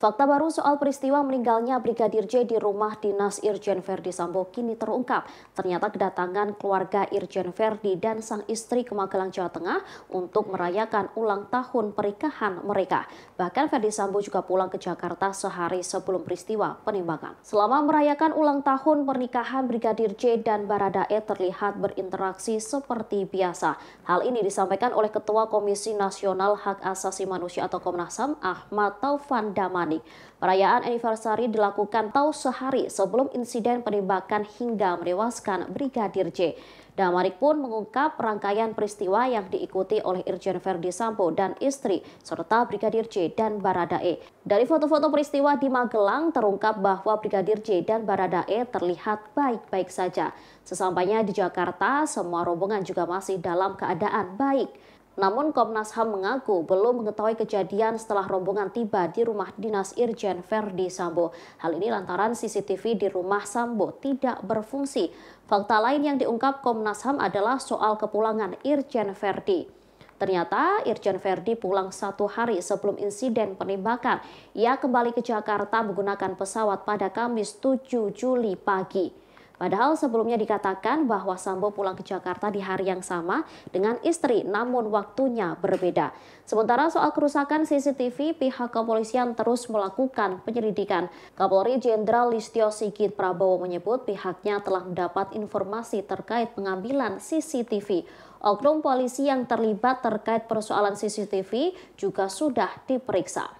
Fakta baru soal peristiwa meninggalnya Brigadir J di rumah dinas Irjen Verdi Sambo kini terungkap. Ternyata kedatangan keluarga Irjen Verdi dan sang istri ke Magelang, Jawa Tengah untuk merayakan ulang tahun pernikahan mereka. Bahkan Verdi Sambo juga pulang ke Jakarta sehari sebelum peristiwa penembakan. Selama merayakan ulang tahun pernikahan Brigadir J dan Baradae terlihat berinteraksi seperti biasa. Hal ini disampaikan oleh Ketua Komisi Nasional Hak Asasi Manusia atau Komnas HAM Ahmad Taufan Daman panik. Perayaan anniversary dilakukan tahu sehari sebelum insiden penembakan hingga menewaskan Brigadir J. Damarik pun mengungkap rangkaian peristiwa yang diikuti oleh Irjen Verdi Sambo dan istri serta Brigadir J dan Baradae. Dari foto-foto peristiwa di Magelang terungkap bahwa Brigadir J dan Baradae terlihat baik-baik saja. Sesampainya di Jakarta, semua rombongan juga masih dalam keadaan baik. Namun Komnas HAM mengaku belum mengetahui kejadian setelah rombongan tiba di rumah dinas Irjen Verdi Sambo. Hal ini lantaran CCTV di rumah Sambo tidak berfungsi. Fakta lain yang diungkap Komnas HAM adalah soal kepulangan Irjen Verdi. Ternyata Irjen Verdi pulang satu hari sebelum insiden penembakan. Ia kembali ke Jakarta menggunakan pesawat pada Kamis 7 Juli pagi. Padahal sebelumnya dikatakan bahwa Sambo pulang ke Jakarta di hari yang sama dengan istri namun waktunya berbeda. Sementara soal kerusakan CCTV, pihak kepolisian terus melakukan penyelidikan. Kapolri Jenderal Listio Sigit Prabowo menyebut pihaknya telah mendapat informasi terkait pengambilan CCTV. Oknum polisi yang terlibat terkait persoalan CCTV juga sudah diperiksa.